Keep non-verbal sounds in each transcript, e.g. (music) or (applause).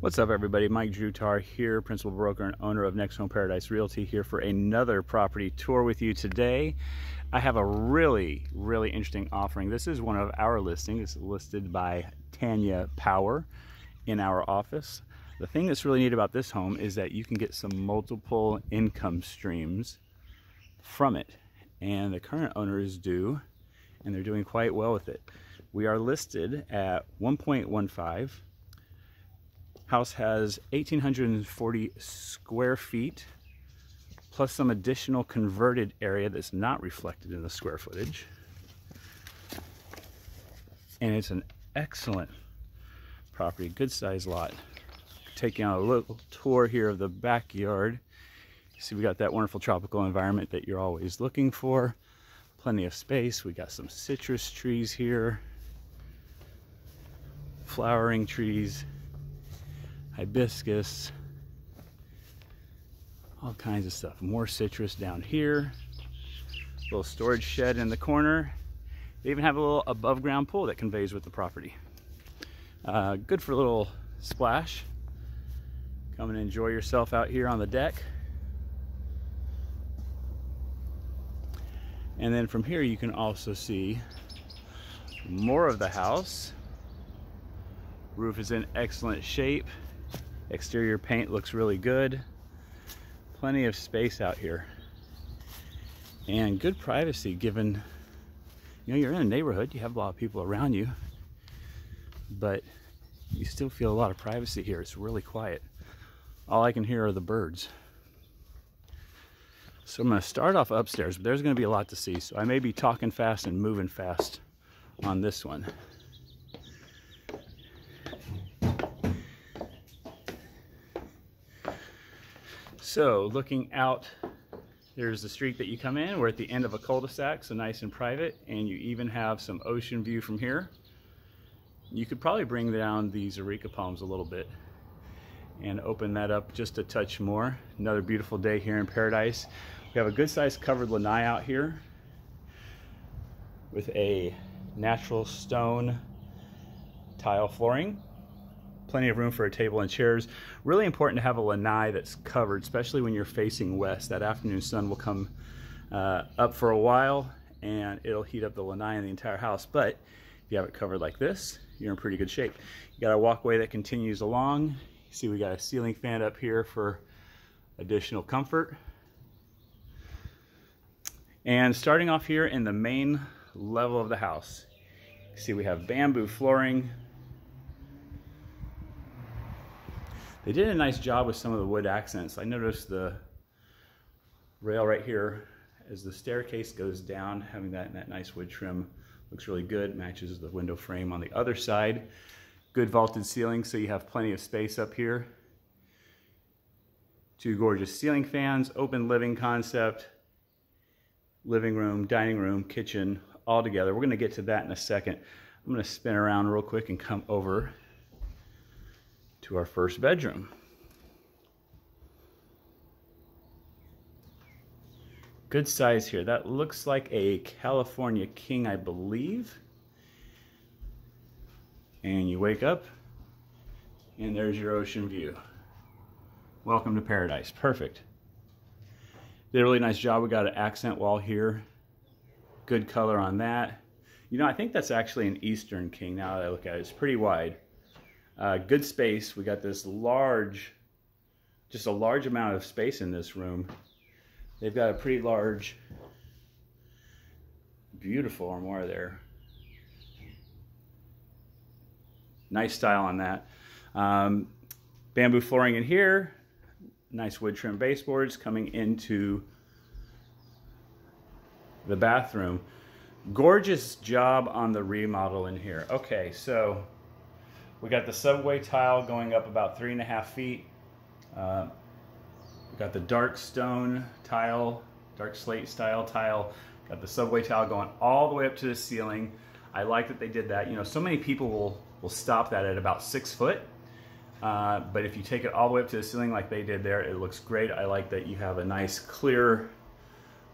What's up everybody, Mike Drutar here, principal broker and owner of Next Home Paradise Realty here for another property tour with you today. I have a really, really interesting offering. This is one of our listings. It's listed by Tanya Power in our office. The thing that's really neat about this home is that you can get some multiple income streams from it. And the current owner is due, and they're doing quite well with it. We are listed at 1.15 House has 1,840 square feet, plus some additional converted area that's not reflected in the square footage. And it's an excellent property, good sized lot. Taking a little tour here of the backyard. See we got that wonderful tropical environment that you're always looking for. Plenty of space. We got some citrus trees here. Flowering trees hibiscus, all kinds of stuff. More citrus down here. Little storage shed in the corner. They even have a little above ground pool that conveys with the property. Uh, good for a little splash. Come and enjoy yourself out here on the deck. And then from here you can also see more of the house. Roof is in excellent shape. Exterior paint looks really good. Plenty of space out here. And good privacy given, you know, you're in a neighborhood, you have a lot of people around you, but you still feel a lot of privacy here. It's really quiet. All I can hear are the birds. So I'm gonna start off upstairs, but there's gonna be a lot to see. So I may be talking fast and moving fast on this one. So looking out, there's the street that you come in. We're at the end of a cul-de-sac, so nice and private. And you even have some ocean view from here. You could probably bring down these areca palms a little bit and open that up just a touch more. Another beautiful day here in Paradise. We have a good sized covered lanai out here with a natural stone tile flooring plenty of room for a table and chairs. Really important to have a lanai that's covered, especially when you're facing west. That afternoon sun will come uh, up for a while and it'll heat up the lanai in the entire house. But if you have it covered like this, you're in pretty good shape. You got a walkway that continues along. You see we got a ceiling fan up here for additional comfort. And starting off here in the main level of the house, see we have bamboo flooring, They did a nice job with some of the wood accents. I noticed the rail right here as the staircase goes down, having that, that nice wood trim looks really good, matches the window frame on the other side. Good vaulted ceiling, so you have plenty of space up here. Two gorgeous ceiling fans, open living concept, living room, dining room, kitchen, all together. We're gonna get to that in a second. I'm gonna spin around real quick and come over to our first bedroom. Good size here. That looks like a California King, I believe. And you wake up, and there's your ocean view. Welcome to paradise. Perfect. Did a really nice job. We got an accent wall here. Good color on that. You know, I think that's actually an Eastern King now that I look at it. It's pretty wide. Uh, good space. We got this large, just a large amount of space in this room. They've got a pretty large, beautiful armoire there. Nice style on that. Um, bamboo flooring in here. Nice wood trim baseboards coming into the bathroom. Gorgeous job on the remodel in here. Okay, so we got the subway tile going up about three and a half feet. Uh, we got the dark stone tile, dark slate style tile. Got the subway tile going all the way up to the ceiling. I like that they did that. You know, so many people will, will stop that at about six foot. Uh, but if you take it all the way up to the ceiling like they did there, it looks great. I like that you have a nice clear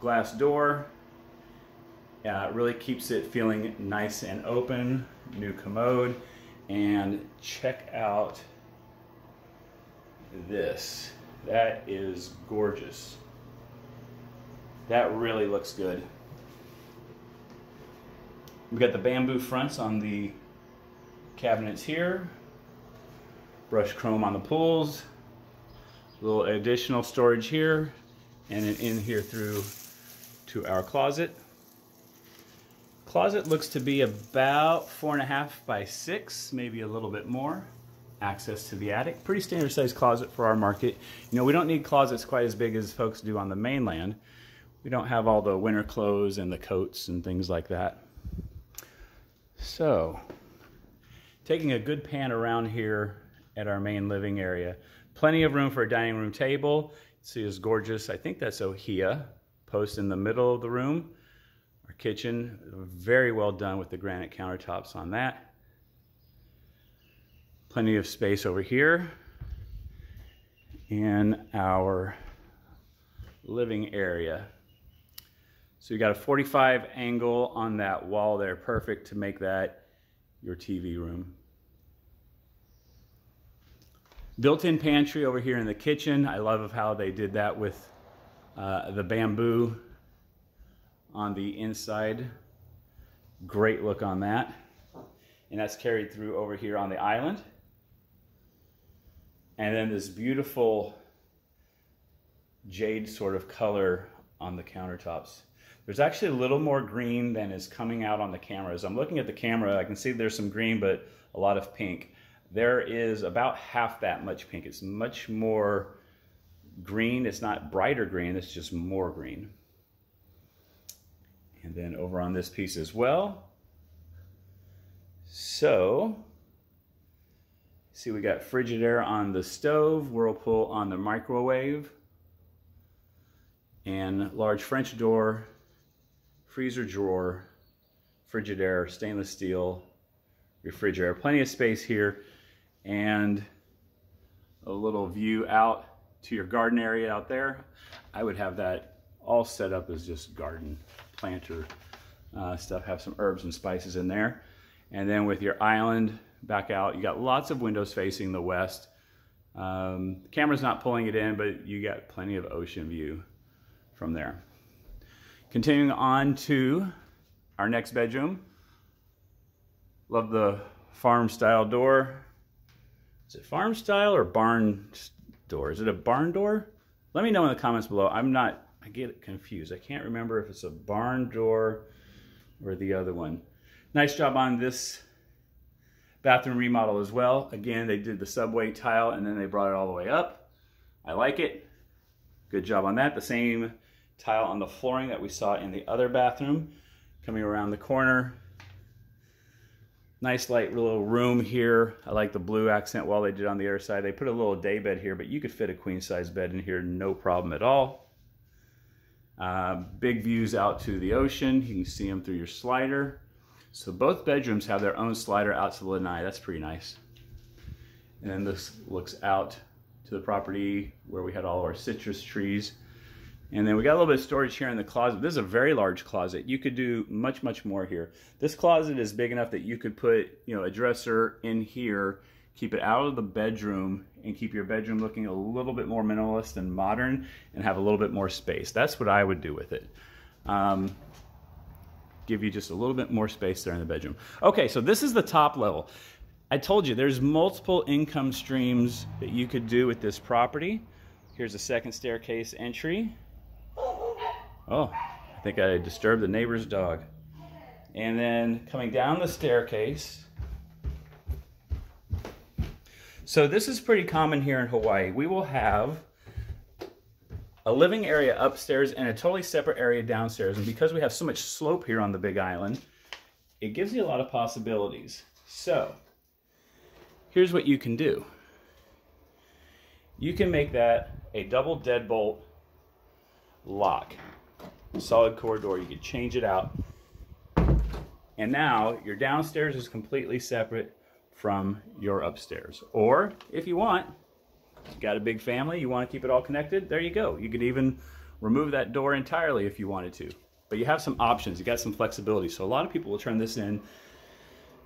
glass door. Yeah, it really keeps it feeling nice and open. New commode and check out this. That is gorgeous. That really looks good. We've got the bamboo fronts on the cabinets here. Brushed chrome on the pulls. A little additional storage here. And then in here through to our closet. Closet looks to be about four and a half by six, maybe a little bit more. Access to the attic. Pretty standard sized closet for our market. You know, we don't need closets quite as big as folks do on the mainland. We don't have all the winter clothes and the coats and things like that. So, taking a good pan around here at our main living area. Plenty of room for a dining room table. See this gorgeous, I think that's Ohia, post in the middle of the room. Kitchen, very well done with the granite countertops on that. Plenty of space over here. And our living area. So you got a 45 angle on that wall there, perfect to make that your TV room. Built-in pantry over here in the kitchen. I love how they did that with uh, the bamboo on the inside. Great look on that. And that's carried through over here on the island. And then this beautiful jade sort of color on the countertops. There's actually a little more green than is coming out on the camera. As I'm looking at the camera, I can see there's some green, but a lot of pink. There is about half that much pink. It's much more green. It's not brighter green, it's just more green. And then over on this piece as well. So, see we got Frigidaire on the stove, Whirlpool on the microwave, and large French door, freezer drawer, Frigidaire, stainless steel, refrigerator. Plenty of space here and a little view out to your garden area out there. I would have that all set up as just garden planter uh, stuff. Have some herbs and spices in there. And then with your island back out, you got lots of windows facing the west. Um, camera's not pulling it in, but you got plenty of ocean view from there. Continuing on to our next bedroom. Love the farm style door. Is it farm style or barn door? Is it a barn door? Let me know in the comments below. I'm not, I get confused. I can't remember if it's a barn door or the other one. Nice job on this bathroom remodel as well. Again, they did the subway tile and then they brought it all the way up. I like it. Good job on that. The same tile on the flooring that we saw in the other bathroom. Coming around the corner, Nice light little room here. I like the blue accent wall they did on the other side. They put a little day bed here, but you could fit a queen size bed in here, no problem at all. Uh, big views out to the ocean. You can see them through your slider. So both bedrooms have their own slider out to the lanai. That's pretty nice. And then this looks out to the property where we had all our citrus trees. And then we got a little bit of storage here in the closet. This is a very large closet. You could do much, much more here. This closet is big enough that you could put, you know, a dresser in here, keep it out of the bedroom, and keep your bedroom looking a little bit more minimalist and modern, and have a little bit more space. That's what I would do with it. Um, give you just a little bit more space there in the bedroom. Okay, so this is the top level. I told you there's multiple income streams that you could do with this property. Here's a second staircase entry. Oh, I think I disturbed the neighbor's dog. And then coming down the staircase. So this is pretty common here in Hawaii. We will have a living area upstairs and a totally separate area downstairs. And because we have so much slope here on the Big Island, it gives you a lot of possibilities. So here's what you can do. You can make that a double deadbolt lock solid core door. You could change it out. And now your downstairs is completely separate from your upstairs. Or if you want, you got a big family, you want to keep it all connected, there you go. You could even remove that door entirely if you wanted to. But you have some options, you got some flexibility. So a lot of people will turn this in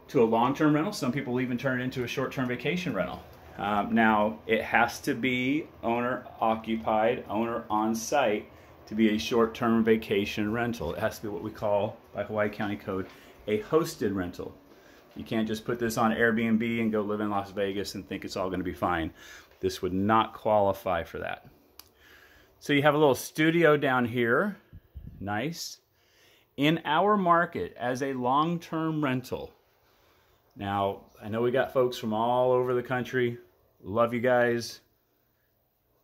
to a long-term rental. Some people will even turn it into a short-term vacation rental. Um, now, it has to be owner occupied, owner on site to be a short-term vacation rental. It has to be what we call, by Hawaii County Code, a hosted rental. You can't just put this on Airbnb and go live in Las Vegas and think it's all going to be fine. This would not qualify for that. So you have a little studio down here. Nice. In our market as a long-term rental. Now, I know we got folks from all over the country. Love you guys.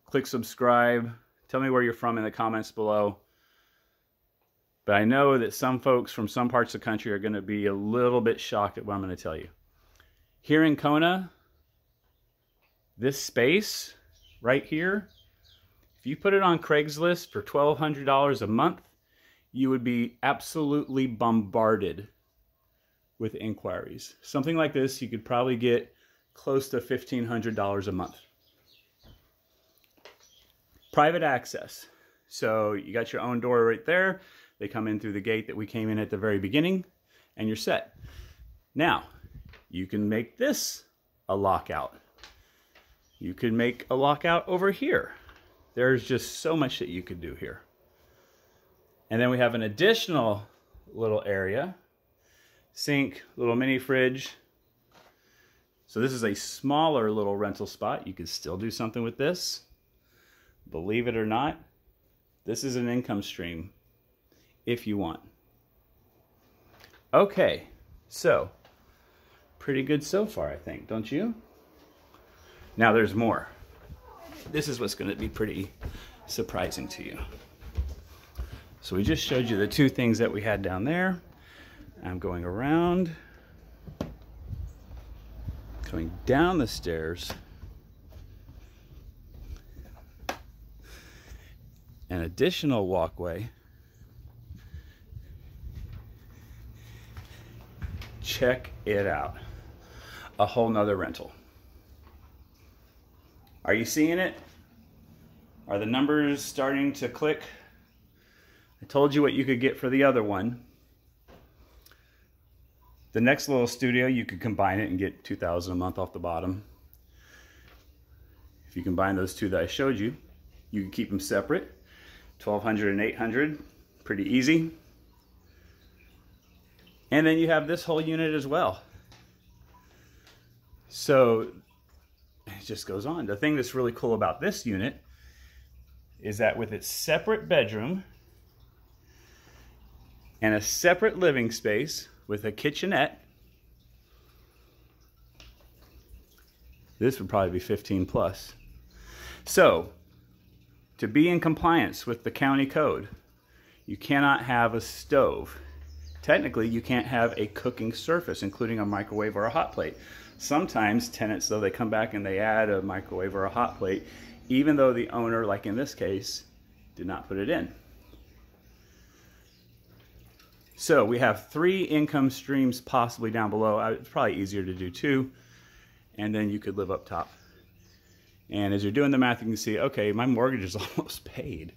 Click subscribe. Tell me where you're from in the comments below. But I know that some folks from some parts of the country are going to be a little bit shocked at what I'm going to tell you. Here in Kona, this space right here, if you put it on Craigslist for $1,200 a month, you would be absolutely bombarded with inquiries. Something like this, you could probably get close to $1,500 a month. Private access. So you got your own door right there. They come in through the gate that we came in at the very beginning and you're set. Now, you can make this a lockout. You could make a lockout over here. There's just so much that you could do here. And then we have an additional little area. Sink, little mini fridge. So this is a smaller little rental spot. You could still do something with this. Believe it or not, this is an income stream if you want. Okay, so pretty good so far, I think, don't you? Now there's more. This is what's going to be pretty surprising to you. So we just showed you the two things that we had down there. I'm going around, coming down the stairs, an additional walkway check it out. A whole nother rental. Are you seeing it? Are the numbers starting to click? I told you what you could get for the other one. The next little studio, you could combine it and get 2000 a month off the bottom. If you combine those two that I showed you, you can keep them separate. 1200 and 800, pretty easy. And then you have this whole unit as well. So it just goes on. The thing that's really cool about this unit is that with its separate bedroom and a separate living space with a kitchenette, this would probably be 15 plus. So to be in compliance with the county code, you cannot have a stove technically you can't have a cooking surface, including a microwave or a hot plate. Sometimes tenants, though, they come back and they add a microwave or a hot plate, even though the owner, like in this case, did not put it in. So we have three income streams possibly down below. It's probably easier to do two. And then you could live up top. And as you're doing the math, you can see, okay, my mortgage is (laughs) almost paid.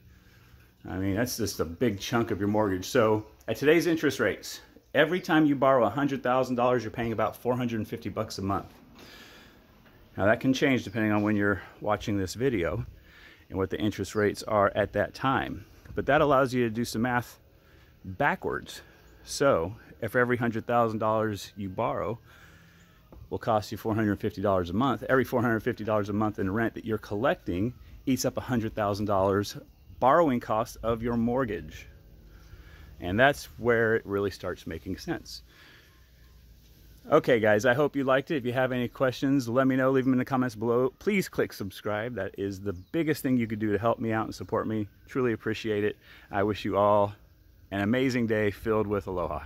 I mean, that's just a big chunk of your mortgage. So at today's interest rates, every time you borrow $100,000, you're paying about 450 bucks a month. Now that can change depending on when you're watching this video and what the interest rates are at that time. But that allows you to do some math backwards. So if every $100,000 you borrow will cost you $450 a month, every $450 a month in rent that you're collecting eats up $100,000 borrowing cost of your mortgage. And that's where it really starts making sense. Okay, guys, I hope you liked it. If you have any questions, let me know. Leave them in the comments below. Please click subscribe. That is the biggest thing you could do to help me out and support me. Truly appreciate it. I wish you all an amazing day filled with aloha.